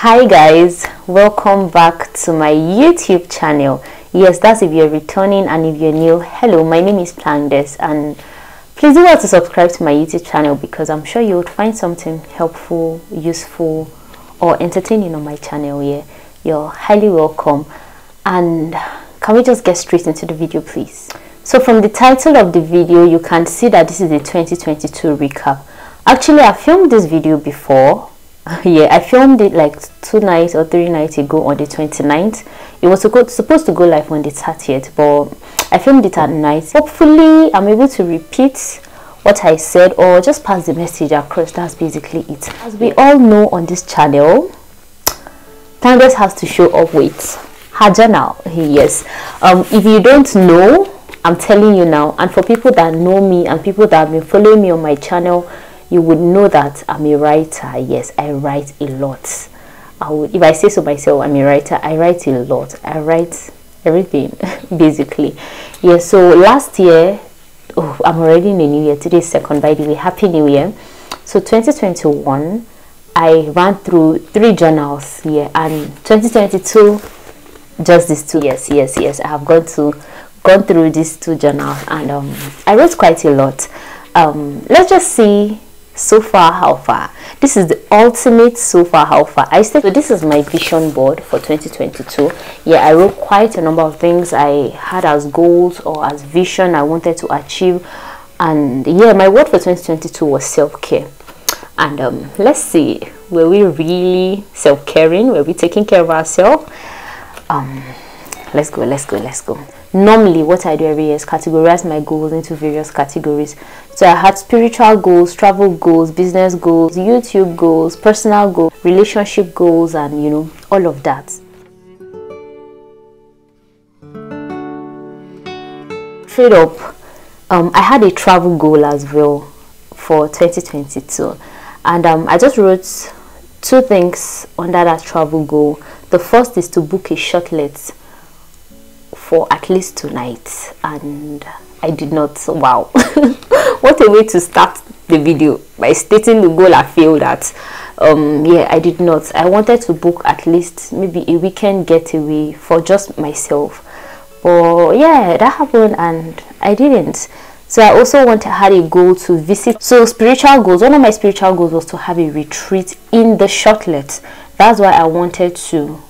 hi guys welcome back to my youtube channel. Yes that's if you're returning and if you're new hello my name is Plangdes and please do well to subscribe to my youtube channel because i'm sure you would find something helpful useful or entertaining on my channel here you're highly welcome. And can we just get straight into the video please? So from the title of the video you can see that this is a 2022 recap. Actually i filmed this video before yeah i filmed it like two nights or three nights ago on the 29th it was supposed to go live on the 30th but i filmed it at night. Hopefully i'm able to repeat what i said or just pass the message across. That's basically it. As we all know on this channel Plangdes has to show up with her journal. Yes. Um if you don't know i'm telling you now and for people that know me and people that have been following me on my channel you would know that I'm a writer. Yes, I write a lot. I would, if I say so myself, I'm a writer. I write a lot. I write everything, basically. Yeah, so last year, oh, I'm already in the new year. Today's second, by the way. Happy New Year. So 2021, I ran through three journals. Yeah, and 2022, just these two. Yes, yes, yes. I have gone to gone through these two journals, and um, I wrote quite a lot. Um, let's just see so far how far this is the ultimate so far how far i said so this is my vision board for 2022 yeah i wrote quite a number of things. I had as goals or as vision i wanted to achieve. And yeah my word for 2022 was self-care. And um, let's see were we really self-caring? Were we taking care of ourselves? Um let's go let's go let's go normally what i do every year is categorize my goals into various categories. So i had spiritual goals travel goals business goals youtube goals personal goals relationship goals and you know all of that. Straight up um, i had a travel goal as well for 2022 and um, i just wrote two things under that travel goal. The first is to book a shortlet for at least tonight and I did not wow. What a way to start the video by stating the goal I failed at um yeah I did not. I wanted to book at least maybe a weekend getaway for just myself. But yeah that happened and I didn't. So I also wanted had a goal to visit. So spiritual goals one of my spiritual goals was to have a retreat in the shortlet. That's why I wanted to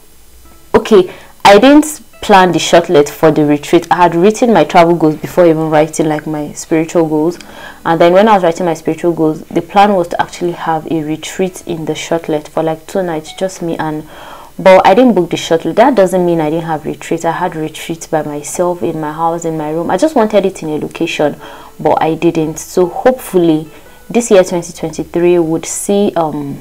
okay I didn't plan the shortlet for the retreat. I had written my travel goals before even writing like my spiritual goals. And then when i was writing my spiritual goals the plan was to actually have a retreat in the shortlet for like two nights just me and but i didn't book the shortlet that doesn't mean i didn't have retreat. I had retreat by myself in my house in my room. I just wanted it in a location but i didn't. So hopefully this year 2023 would see um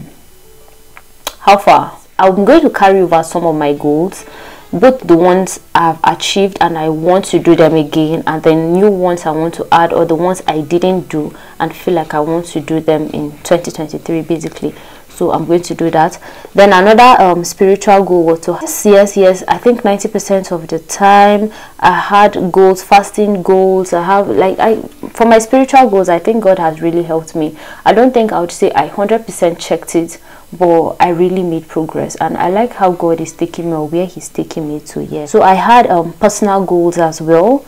how far i'm going to carry over some of my goals both the ones I've achieved and I want to do them again and the new ones I want to add or the ones I didn't do and feel like I want to do them in 2023 basically so I'm going to do that. Then another um, spiritual goal was to yes yes I think 90% of the time I had goals fasting goals. I have like I for my spiritual goals I think God has really helped me. I don't think I would say I 100% checked it but I really made progress. And I like how God is taking me or where he's taking me to yeah. So I had um, personal goals as well.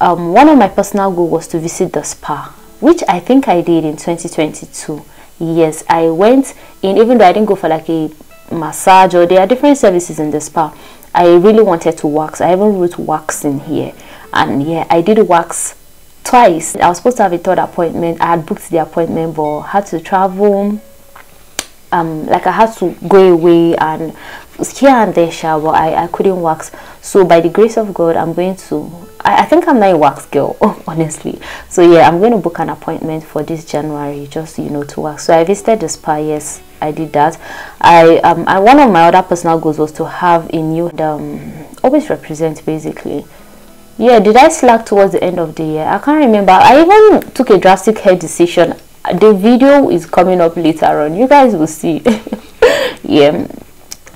Um, one of my personal goals was to visit the spa which I think I did in 2022 yes I went in even though I didn't go for like a massage or there are different services in the spa I really wanted to wax. I even wrote wax in here. And yeah I did wax twice. I was supposed to have a third appointment. I had booked the appointment but had to travel. Um like i had to go away and here and there but I, I couldn't wax. So by the grace of god i'm going to I, I think i'm not a wax girl honestly. So yeah i'm going to book an appointment for this january just you know to wax. So i visited the spa yes i did that. I um I, one of my other personal goals was to have a new um always represent basically. Yeah did i slack towards the end of the year? I can't remember. I even took a drastic hair decision. The video is coming up later on. You guys will see. Yeah.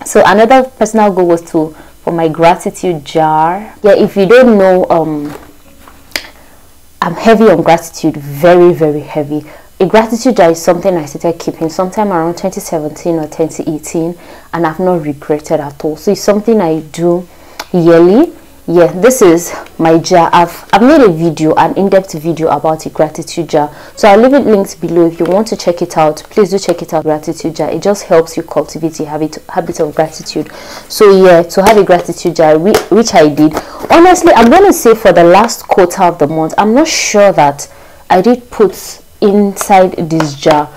So another personal goal was to for my gratitude jar. Yeah if you don't know um i'm heavy on gratitude very very heavy. A gratitude jar is something I started keeping sometime around 2017 or 2018 and I've not regretted at all. So it's something I do yearly yeah this is my jar. I've i've made a video an in-depth video about a gratitude jar. So i'll leave it linked below. If you want to check it out please do check it out gratitude jar. It just helps you cultivate a habit habit of gratitude. So yeah to have a gratitude jar which i did. Honestly i'm gonna say for the last quarter of the month i'm not sure that i did put inside this jar.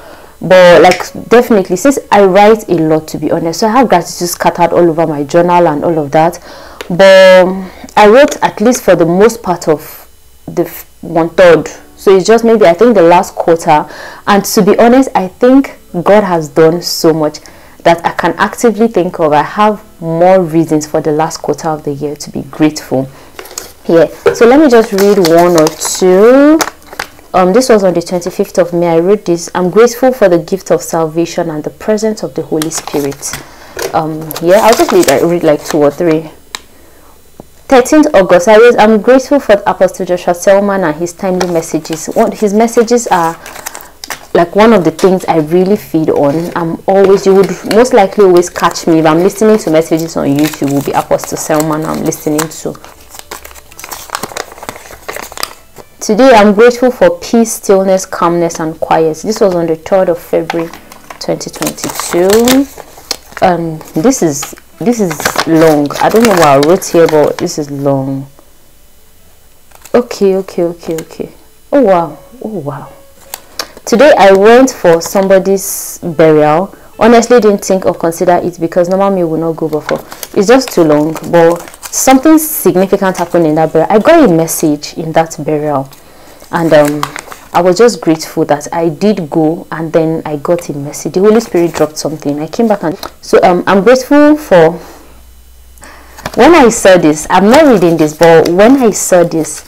But like definitely since i write a lot to be honest. So i have gratitude scattered all over my journal and all of that. But I wrote at least for the most part of the one third. So it's just maybe I think the last quarter. And to be honest, I think God has done so much that I can actively think of. I have more reasons for the last quarter of the year to be grateful. Yeah. So let me just read one or two. Um, this was on the 25th of May. I wrote this. I'm grateful for the gift of salvation and the presence of the Holy Spirit. Um, yeah, I'll just read, read like two or three. 13th August, I was, I'm grateful for Apostle Joshua Selman and his timely messages. What his messages are like one of the things I really feed on. I'm always, you would most likely always catch me if I'm listening to messages on YouTube, will be Apostle Selman I'm listening to. Today, I'm grateful for peace, stillness, calmness, and quiet. This was on the 3rd of February 2022. Um, this is this is long. I don't know why i wrote here but this is long. Okay okay okay okay. Oh wow. Oh wow. Today i went for somebody's burial. Honestly didn't think or consider it because normal me will not go before. It's just too long but something significant happened in that burial. I got a message in that burial. And um I was just grateful that I did go and then I got a message. The Holy Spirit dropped something. I came back and so um, I'm grateful for when I saw this. I'm not reading this, but when I saw this,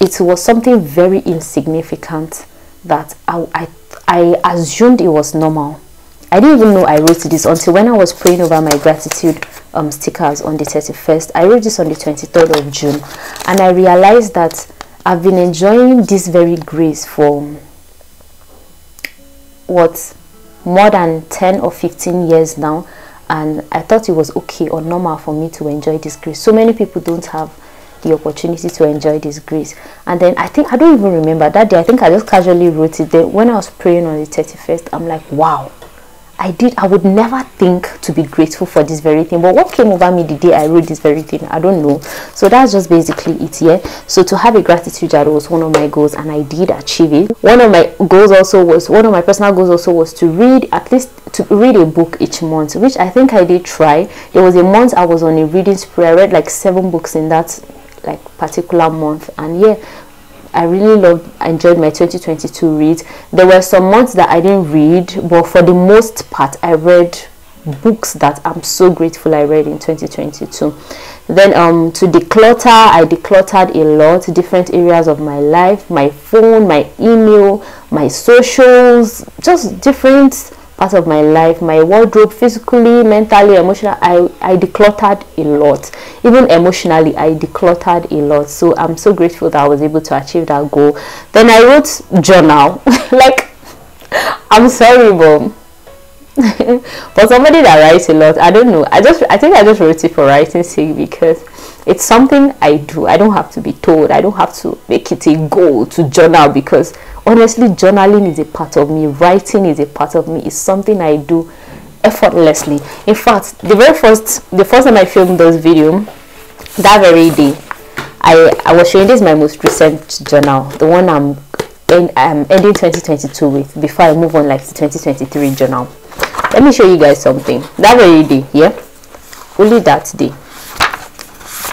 it was something very insignificant that I, I, I assumed it was normal. I didn't even know I wrote this until when I was praying over my gratitude um, stickers on the 31st. I wrote this on the 23rd of June and I realized that I've been enjoying this very grace for what more than 10 or 15 years now and I thought it was okay or normal for me to enjoy this grace. So many people don't have the opportunity to enjoy this grace. And then I think I don't even remember that day. I think I just casually wrote it there when I was praying on the 31st. I'm like, wow, I did I would never think to be grateful for this very thing. But what came over me the day I wrote this very thing I don't know. So that's just basically it yeah. So to have a gratitude jar was one of my goals and I did achieve it. One of my goals also was one of my personal goals also was to read at least to read a book each month which I think I did try. There was a month I was on a reading spree. I read like seven books in that like particular month. And yeah I really loved, enjoyed my 2022 read. There were some months that I didn't read, but for the most part, I read books that I'm so grateful I read in 2022. Then um, to declutter, I decluttered a lot, different areas of my life, my phone, my email, my socials, just different part of my life my wardrobe physically mentally emotionally i i decluttered a lot. Even emotionally i decluttered a lot. So i'm so grateful that i was able to achieve that goal. Then i wrote journal. Like i'm sorry but for somebody that writes a lot i don't know. I just i think i just wrote it for writing sake because it's something i do. I don't have to be told. I don't have to make it a goal to journal because honestly journaling is a part of me. Writing is a part of me. It's something i do effortlessly. In fact the very first the first time i filmed this video that very day i i was showing this my most recent journal the one i'm in, um, ending 2022 with before i move on like to 2023 journal. Let me show you guys something. That very day yeah? Only that day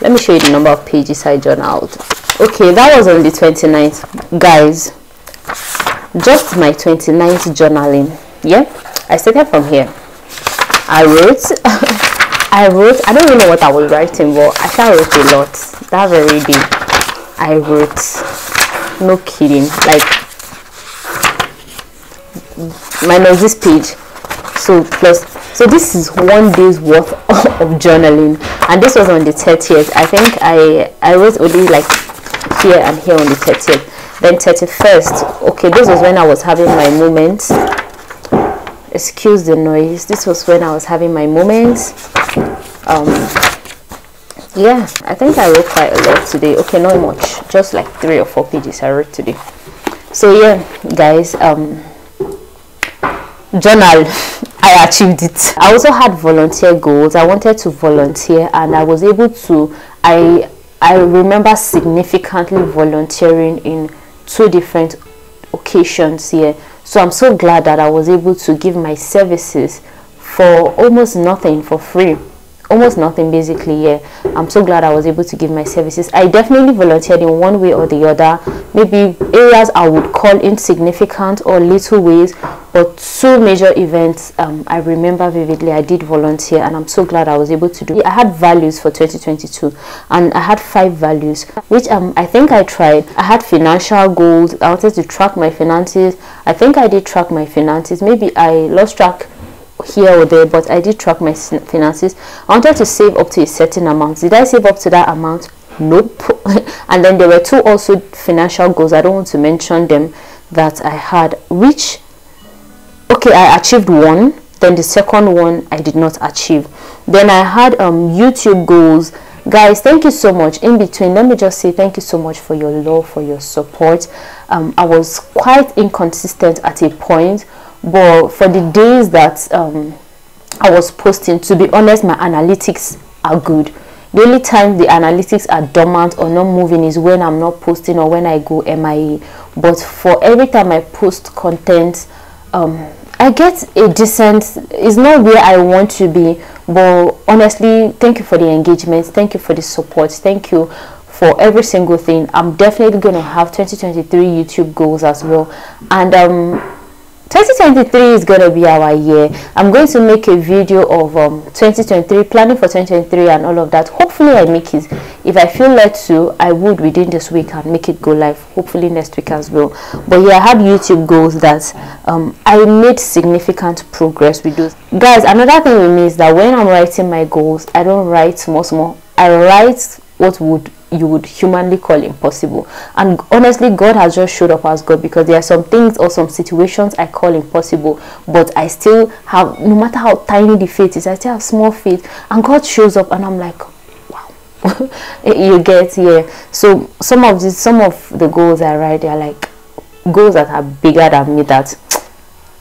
let me show you the number of pages i journaled okay that was on the 29th guys just my 29th journaling. Yeah i started from here. I wrote i wrote i don't even know what i was writing but i sure wrote a lot. That very day i wrote no kidding like minus this page. So plus so this is one day's worth of journaling. And this was on the 30th i think i i wrote only like here and here on the 30th then 31st okay this was when i was having my moments. Excuse the noise. This was when i was having my moments. Um yeah i think i wrote quite a lot today. Okay not much. Just like three or four pages i wrote today. So yeah guys um journal i achieved it. I also had volunteer goals. I wanted to volunteer and i was able to i i remember significantly volunteering in two different occasions here. So i'm so glad that i was able to give my services for almost nothing for free. Almost nothing basically yeah. I'm so glad i was able to give my services. I definitely volunteered in one way or the other. Maybe areas i would call insignificant or little ways but two major events um, i remember vividly. I did volunteer and i'm so glad i was able to do it. i had values for 2022 and i had five values which um, i think i tried. I had financial goals. I wanted to track my finances. I think i did track my finances. Maybe i lost track here or there but i did track my finances. I wanted to save up to a certain amount. Did i save up to that amount? Nope. And then there were two also financial goals. I don't want to mention them that i had which okay i achieved one then the second one i did not achieve. Then i had um youtube goals. Guys thank you so much. In between let me just say thank you so much for your love for your support. Um, i was quite inconsistent at a point but for the days that um, I was posting to be honest my analytics are good. The only time the analytics are dormant or not moving is when I'm not posting or when I go MIA but for every time I post content um, I get a decent it's not where I want to be but honestly thank you for the engagement thank you for the support thank you for every single thing. I'm definitely going to have 2023 YouTube goals as well. And um 2023 is going to be our year. I'm going to make a video of um, 2023 planning for 2023 and all of that. Hopefully i make it. If i feel led to i would within this week and make it go live. Hopefully next week as well. But yeah i have youtube goals that um, i made significant progress with those. Guys another thing with me is that when i'm writing my goals i don't write small small i write what would you would humanly call impossible. And honestly god has just showed up as god because there are some things or some situations i call impossible but i still have no matter how tiny the faith is i still have small faith. And god shows up and i'm like wow. You get yeah. So some of these some of the goals i write they're like goals that are bigger than me that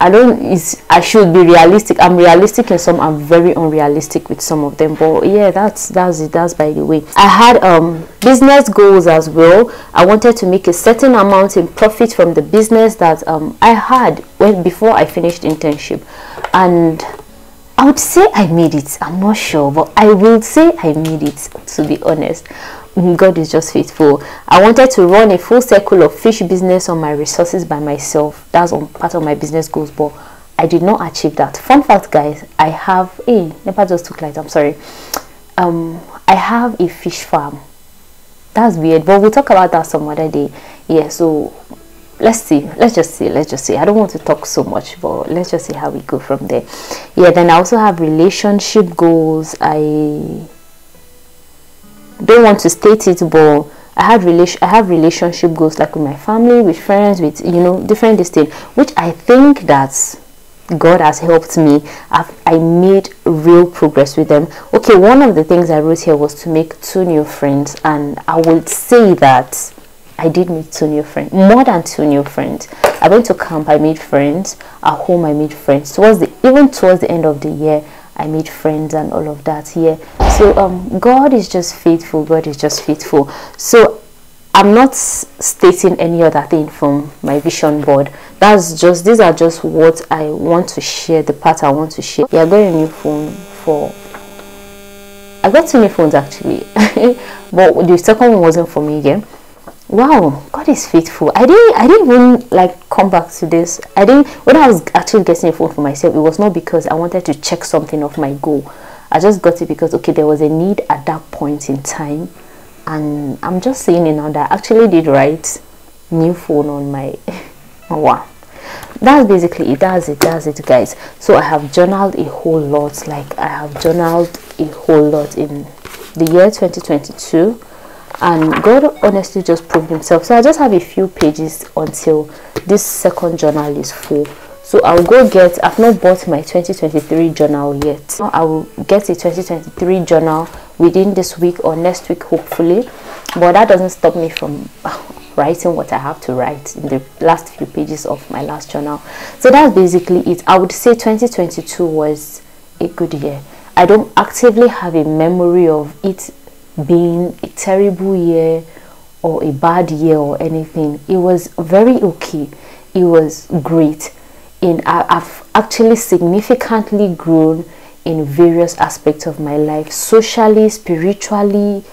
I don't is I should be realistic. I'm realistic in some, I'm very unrealistic with some of them. But yeah, that's that's it. That's by the way. I had um business goals as well. I wanted to make a certain amount in profit from the business that um I had when before I finished internship. And I would say I made it. I'm not sure, but I will say I made it to be honest. God is just faithful. I wanted to run a full circle of fish business on my resources by myself. That's on part of my business goals, but I did not achieve that. Fun fact, guys, I have a hey, never just took light. I'm sorry. Um, I have a fish farm. That's weird, but we'll talk about that some other day. Yeah, so let's see let's just see let's just see i don't want to talk so much but let's just see how we go from there yeah then i also have relationship goals i don't want to state it but I had relation I have relationship goals like with my family, with friends, with you know different distinct, which I think that God has helped me. I've, I made real progress with them. Okay, one of the things I wrote here was to make two new friends, and I would say that I did meet two new friends, more than two new friends. I went to camp, I made friends. At home, I made friends. Towards the even towards the end of the year, I made friends and all of that here. So um, God is just faithful. God is just faithful. So I'm not stating any other thing from my vision board. That's just these are just what I want to share. The part I want to share. Yeah, I got a new phone for. I got two new phones actually, but the second one wasn't for me again wow god is faithful. I didn't i didn't even like come back to this. I didn't when i was actually getting a phone for myself it was not because i wanted to check something off my goal. I just got it because okay there was a need at that point in time. And i'm just saying it now that i actually did write new phone on my wow. That's basically it. That's it. That's it guys. So i have journaled a whole lot. Like i have journaled a whole lot in the year 2022 and God honestly just proved himself. So I just have a few pages until this second journal is full. So I'll go get, I've not bought my 2023 journal yet. I will get a 2023 journal within this week or next week hopefully. But that doesn't stop me from writing what I have to write in the last few pages of my last journal. So that's basically it. I would say 2022 was a good year. I don't actively have a memory of it being a terrible year or a bad year or anything. It was very okay. It was great. And I've actually significantly grown in various aspects of my life, socially, spiritually,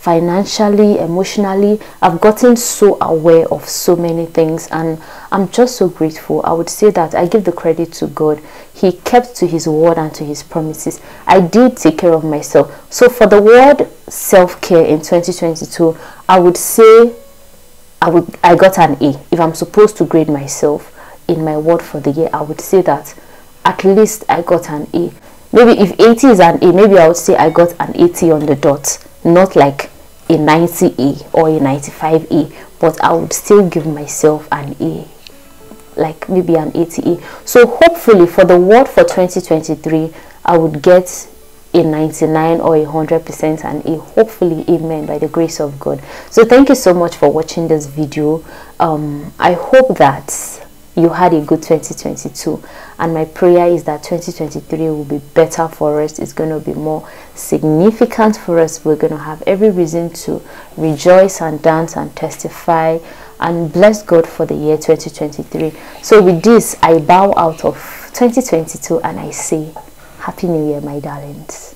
financially, emotionally. I've gotten so aware of so many things and I'm just so grateful. I would say that I give the credit to God. He kept to his word and to his promises. I did take care of myself. So for the word self-care in 2022, I would say I would I got an A. If I'm supposed to grade myself in my word for the year, I would say that at least I got an A. Maybe if 80 is an A, maybe I would say I got an 80 on the dot, not like a 90A or a 95A, but I would still give myself an A, like maybe an 80A. So hopefully for the word for 2023, I would get a 99 or a 100% and a hopefully amen by the grace of God. So thank you so much for watching this video. Um, I hope that you had a good 2022 and my prayer is that 2023 will be better for us. It's going to be more significant for us. We're going to have every reason to rejoice and dance and testify and bless god for the year 2023 so with this i bow out of 2022 and i say happy new year my darlings